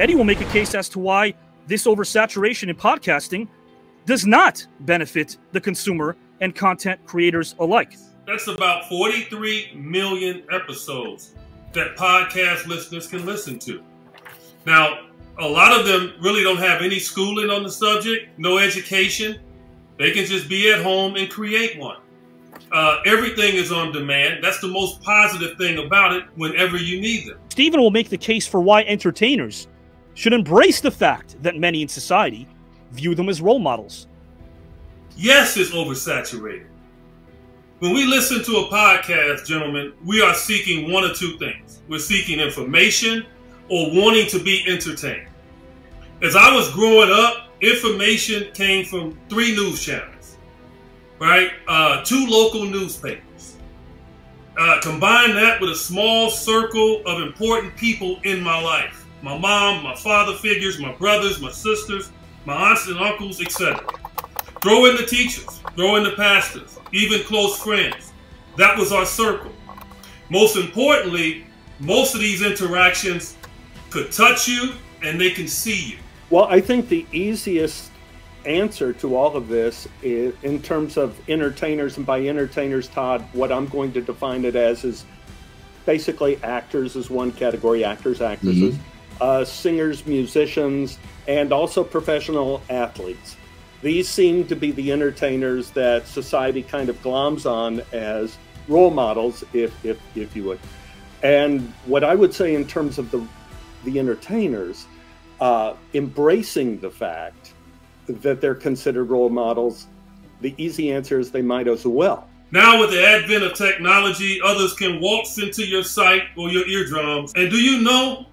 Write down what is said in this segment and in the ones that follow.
Eddie will make a case as to why this oversaturation in podcasting does not benefit the consumer and content creators alike. That's about 43 million episodes that podcast listeners can listen to. Now, a lot of them really don't have any schooling on the subject, no education. They can just be at home and create one. Uh, everything is on demand. That's the most positive thing about it whenever you need them. Stephen will make the case for why entertainers should embrace the fact that many in society view them as role models. Yes, it's oversaturated. When we listen to a podcast, gentlemen, we are seeking one or two things. We're seeking information or wanting to be entertained. As I was growing up, information came from three news channels, right? Uh, two local newspapers. Uh, combine that with a small circle of important people in my life my mom, my father figures, my brothers, my sisters, my aunts and uncles, etc. Throw in the teachers, throw in the pastors, even close friends. That was our circle. Most importantly, most of these interactions could touch you and they can see you. Well, I think the easiest answer to all of this is, in terms of entertainers, and by entertainers, Todd, what I'm going to define it as is basically actors is one category, actors, actresses, mm-hmm. Uh, singers, musicians, and also professional athletes. These seem to be the entertainers that society kind of gloms on as role models, if, if, if you would. And what I would say in terms of the, the entertainers, uh, embracing the fact that they're considered role models, the easy answer is they might as well. Now, with the advent of technology, others can waltz into your sight or your eardrums. And do you know?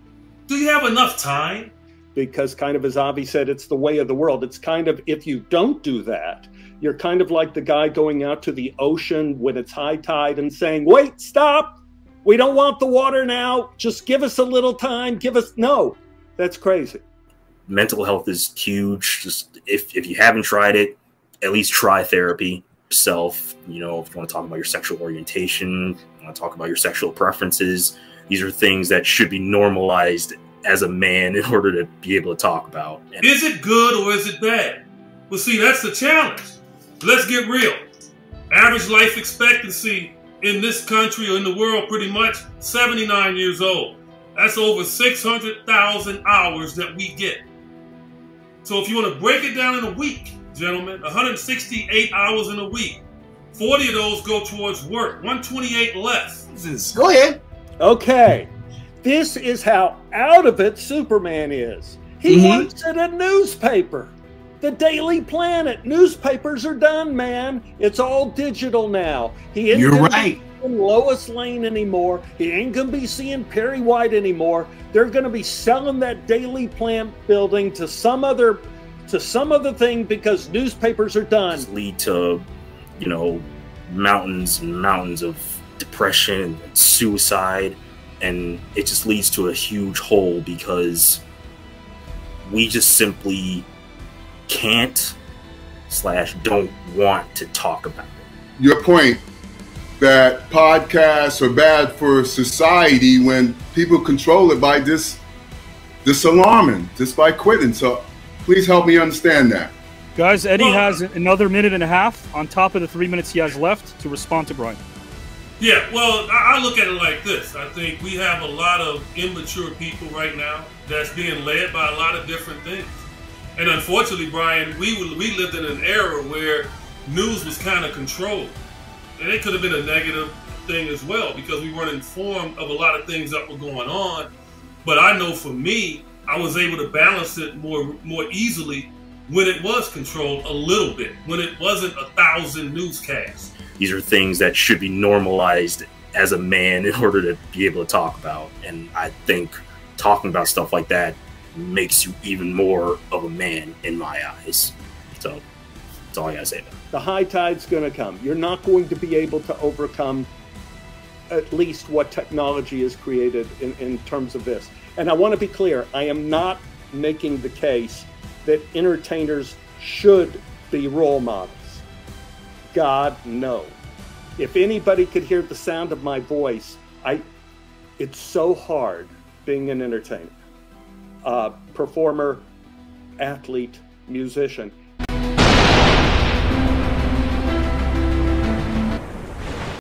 Do you have enough time? Because, kind of as Avi said, it's the way of the world. It's kind of if you don't do that, you're kind of like the guy going out to the ocean when it's high tide and saying, Wait, stop. We don't want the water now. Just give us a little time. Give us. No, that's crazy. Mental health is huge. Just if, if you haven't tried it, at least try therapy self. You know, if you want to talk about your sexual orientation, you want to talk about your sexual preferences, these are things that should be normalized as a man in order to be able to talk about. And is it good or is it bad? Well, see, that's the challenge. Let's get real. Average life expectancy in this country or in the world pretty much 79 years old. That's over 600,000 hours that we get. So if you want to break it down in a week, gentlemen, 168 hours in a week. 40 of those go towards work, 128 less. Go ahead. Okay. This is how out of it Superman is. He mm-hmm. works at a newspaper. The Daily Planet. Newspapers are done, man. It's all digital now. He You're right. Lois Lane anymore. He ain't gonna be seeing Perry White anymore. They're gonna be selling that Daily Planet building to some other to some other thing because newspapers are done. Lead to, you know, mountains and mountains of depression and suicide, and it just leads to a huge hole because we just simply can't slash don't want to talk about it. Your point that podcasts are bad for society when people control it by this disalarming, just by quitting. So please help me understand that. Guys, Eddie well, has another minute and a half on top of the three minutes he has left to respond to Brian. Yeah, well, I look at it like this. I think we have a lot of immature people right now that's being led by a lot of different things. And unfortunately, Brian, we we lived in an era where news was kind of controlled and it could have been a negative thing as well because we weren't informed of a lot of things that were going on. But I know for me, I was able to balance it more more easily when it was controlled a little bit, when it wasn't a thousand newscasts. These are things that should be normalized as a man in order to be able to talk about. And I think talking about stuff like that makes you even more of a man in my eyes. So that's all I gotta say about it. The high tide's gonna come. You're not going to be able to overcome at least what technology has created in, in terms of this. And I want to be clear, I am not making the case that entertainers should be role models. God, no. If anybody could hear the sound of my voice, I it's so hard being an entertainer. uh, performer, athlete, musician.